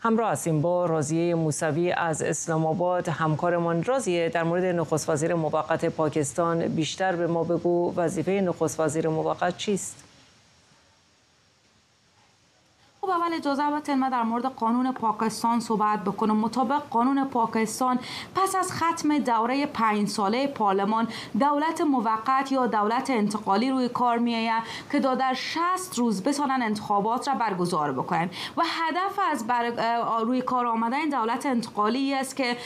همراه هستیم با راضیه موسوی از اسلام آباد. همکارمان راضیه در مورد نخست وزیر موقت پاکستان. بیشتر به ما بگو وظیفه نخست وزیر موقت چیست؟ خب اول اجازه ما در مورد قانون پاکستان صحبت بکنم. مطابق قانون پاکستان پس از ختم دوره پنج ساله پارلمان دولت موقت یا دولت انتقالی روی کار میآید که در 60 روز بتانن انتخابات را برگزار بکنن و هدف از بر... روی کار آمدن دولت انتقالی است که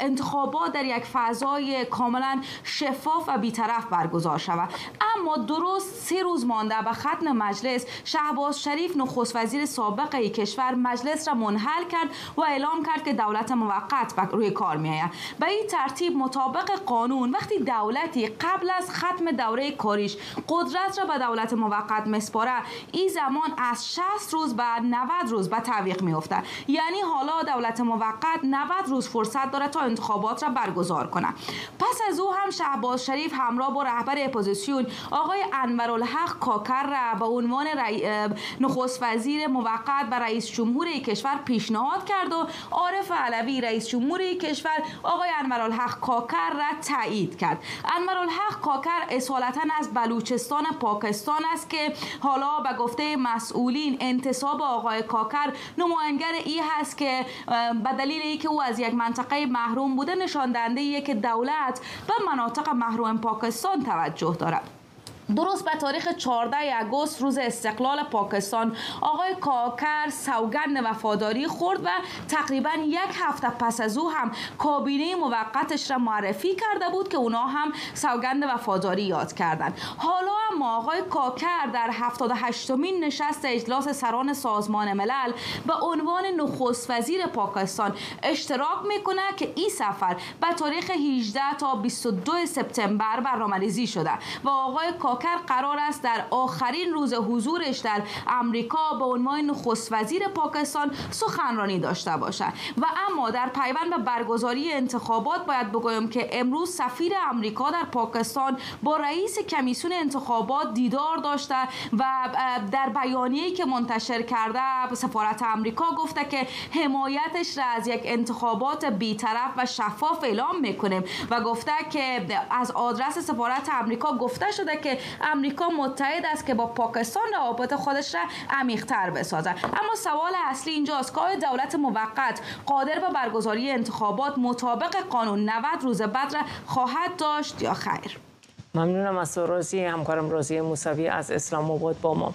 انتخابات در یک فضای کاملا شفاف و بیطرف برگزار شود. اما درست سه روز مانده به ختم مجلس شهباز شریف نخست وزیر سابق کشور مجلس را منحل کرد و اعلام کرد که دولت موقت روی کار می آید. به این ترتیب مطابق قانون وقتی دولتی قبل از ختم دوره کاریش قدرت را به دولت موقت مسپاره این زمان از 60 روز به 90 روز به تعویق میفته یعنی حالا دولت موقت 90 روز فرصت داره تا انتخابات را برگزار کنه پس از او هم شهباز شریف همراه با رهبر اپوزیسیون آقای انورالحق کاکر را به عنوان نخست وزیر موقت به رئیس جمهور کشور پیشنهاد کرد و عارف علوی رئیس جمهور کشور آقای انورالحق کاکر را تایید کرد. انورالحق کاکر اصالتا از بلوچستان پاکستان است که حالا به گفته مسئولین انتصاب آقای کاکر نماینگر ای هست که به دلیل اینکه او از یک منطقه محروم بوده نشان دهنده که دولت به مناطق محروم پاکستان توجه دارد. درست به تاریخ 14 اگست روز استقلال پاکستان آقای کاکر سوگند وفاداری خورد و تقریبا یک هفته پس از او هم کابینه موقتش را معرفی کرده بود که اونا هم سوگند وفاداری یاد کردند. حالا هم آقای کاکر در 78 مین نشست اجلاس سران سازمان ملل به عنوان نخست وزیر پاکستان اشتراک می‌کنه که این سفر به تاریخ 18 تا 22 سپتامبر برنامه‌ریزی شده. و آقای کاکر قرار است در آخرین روز حضورش در امریکا به عنوان نخست وزیر پاکستان سخنرانی داشته باشد. و اما در پیوند به برگزاری انتخابات باید بگویم که امروز سفیر امریکا در پاکستان با رئیس کمیسیون انتخابات دیدار داشته و در بیانیه‌ای که منتشر کرده سفارت امریکا گفته که حمایتش را از یک انتخابات بیطرف و شفاف اعلام می‌کنیم و گفته که از آدرس سفارت امریکا گفته شده که امریکا متحد است که با پاکستان روابط خودش را عمیق‌تر بسازد. اما سوال اصلی اینجاست. که دولت موقت قادر به برگزاری انتخابات مطابق قانون 90 روز بعد را خواهد داشت یا خیر؟ ممنونم از رازی همکارم رازی موسوی از اسلام آباد با ما.